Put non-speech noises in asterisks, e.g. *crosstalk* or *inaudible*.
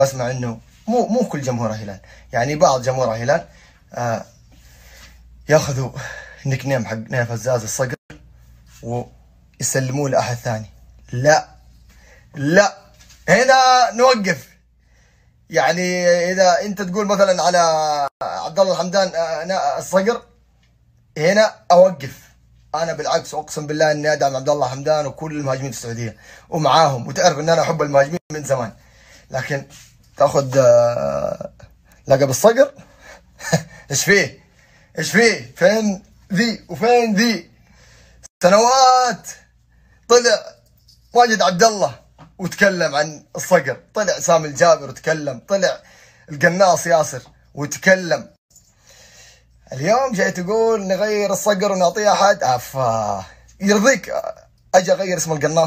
أسمع إنه مو مو كل جمهور الهلال يعني بعض جمهور الهلال آه ياخذوا النيك نيم حق نايف هزاز الصقر ويسلموه لأحد ثاني. لا لا. هنا نوقف. يعني إذا أنت تقول مثلا على عبد الله الحمدان آه، الصقر هنا أوقف. أنا بالعكس أقسم بالله إني أدعم عبد الله حمدان وكل المهاجمين في السعودية. ومعاهم. وتعرف إن أنا أحب المهاجمين من زمان. لكن تاخذ آه، لقب الصقر. *laughs* إيش فيه؟ إيش فيه؟ فين ذي؟ وفين ذي؟ سنوات. طلع ماجد عبد الله وتكلم عن الصقر. طلع سامي الجابر وتكلم. طلع القناص ياسر وتكلم. اليوم جاي تقول نغير الصقر ونعطيه أحد؟ أفا. يرضيك أجي أغير اسم القناص.